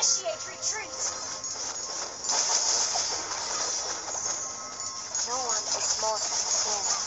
Initiate retreat. No one is more than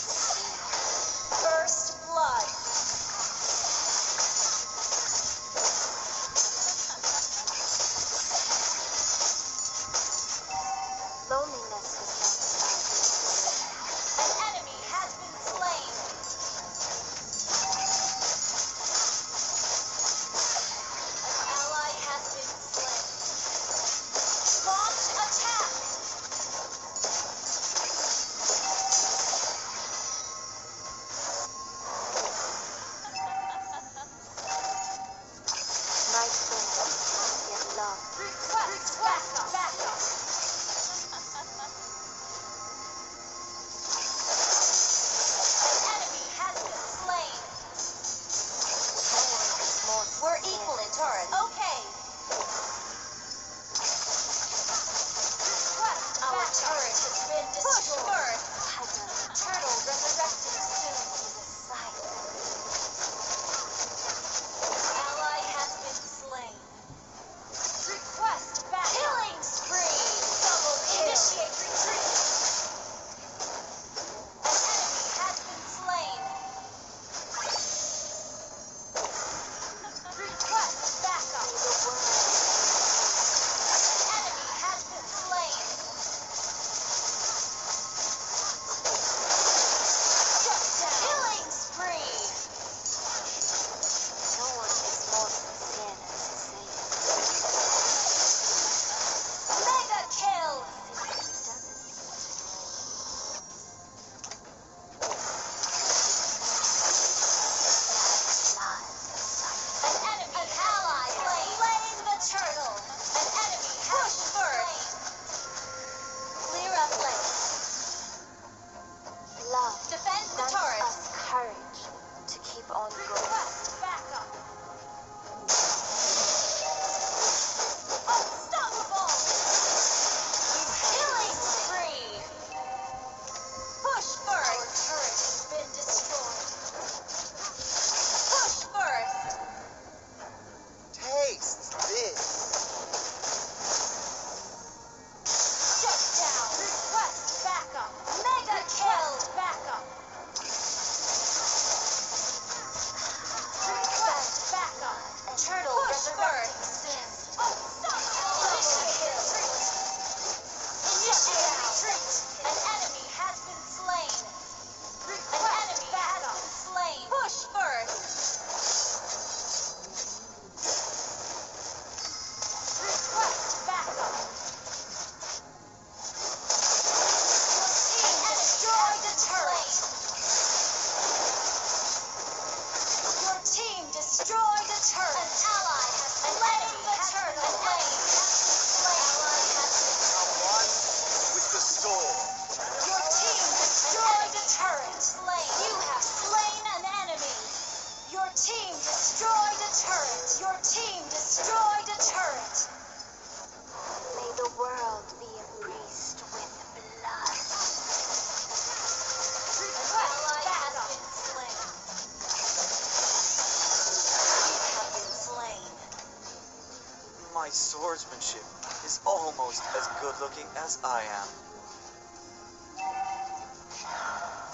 almost as good looking as I am.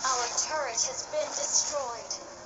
Our turret has been destroyed.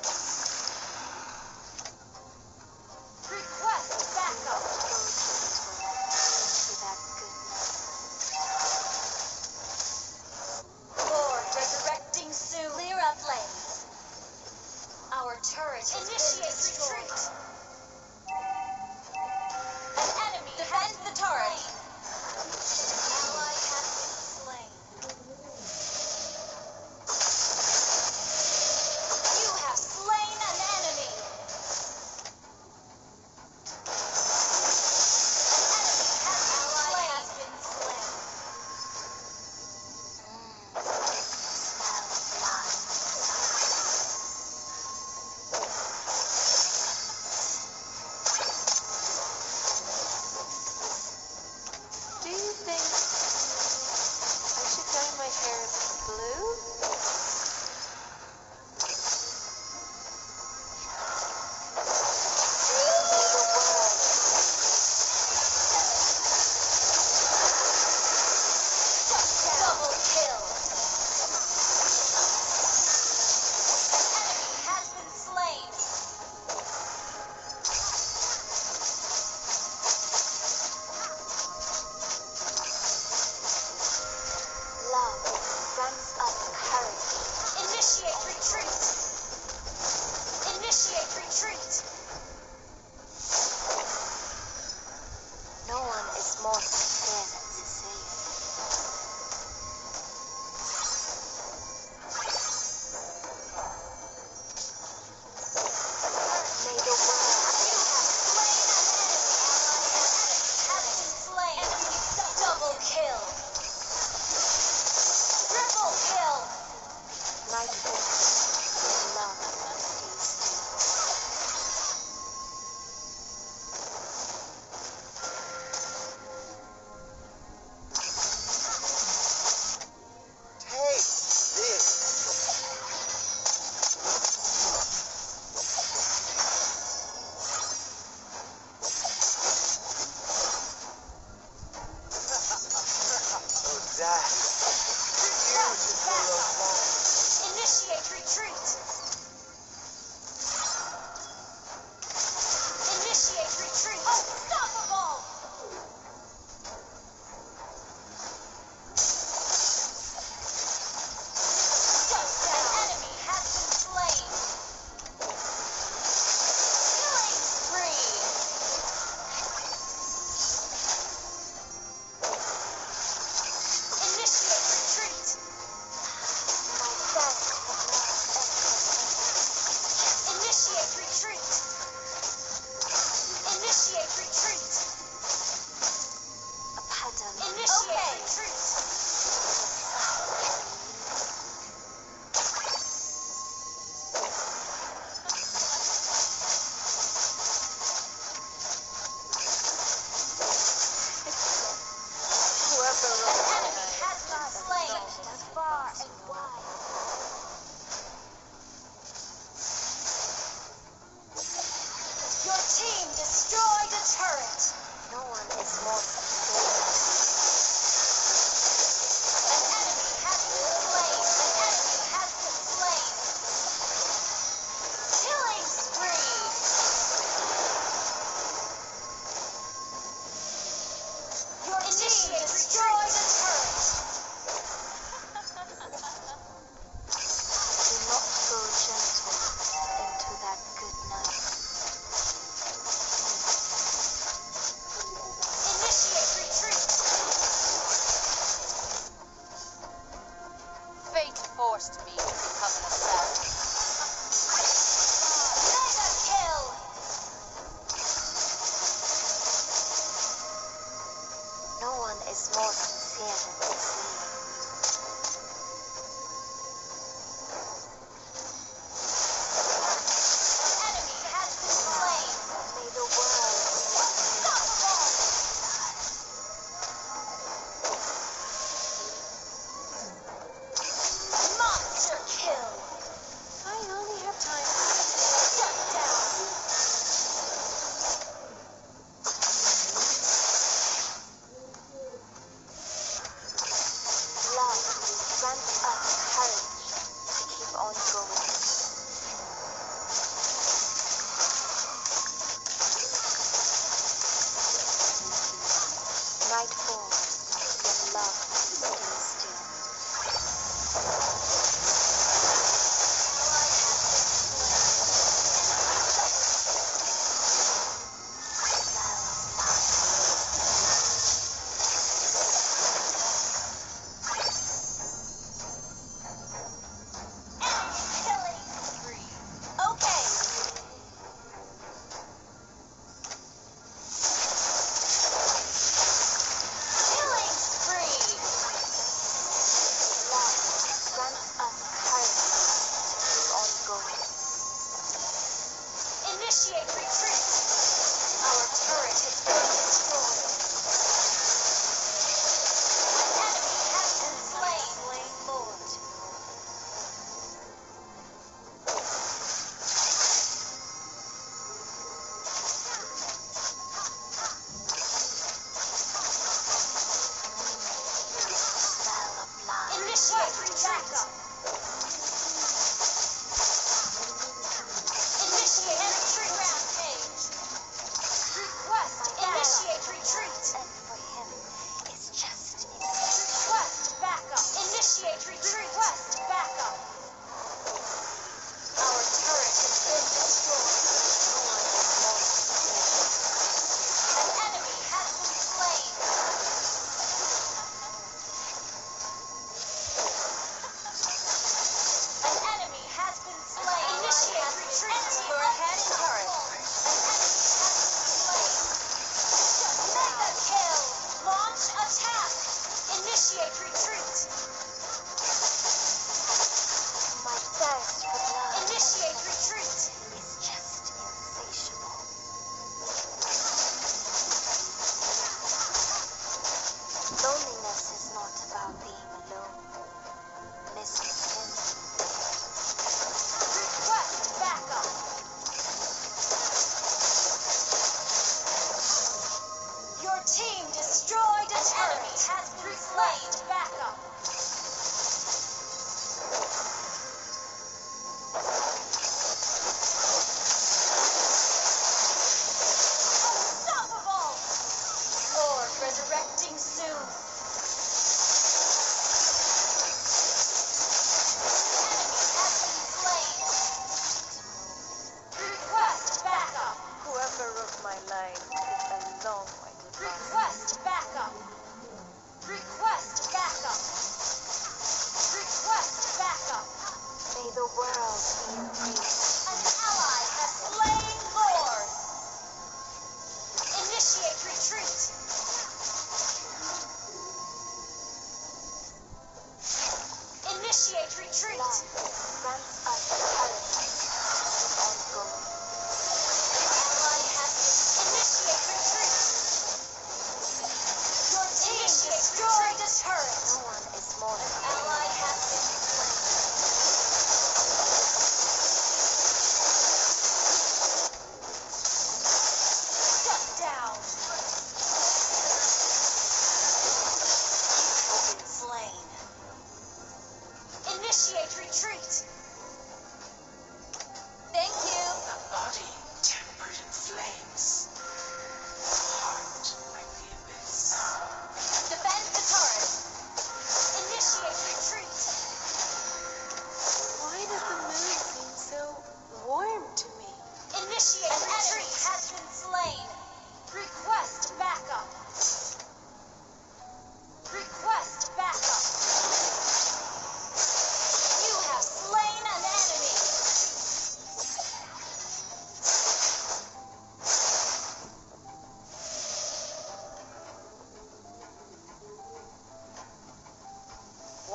ハハハハ!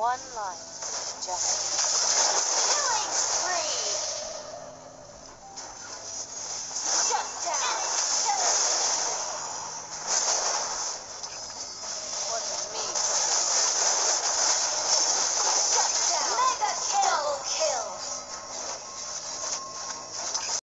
One life, justice.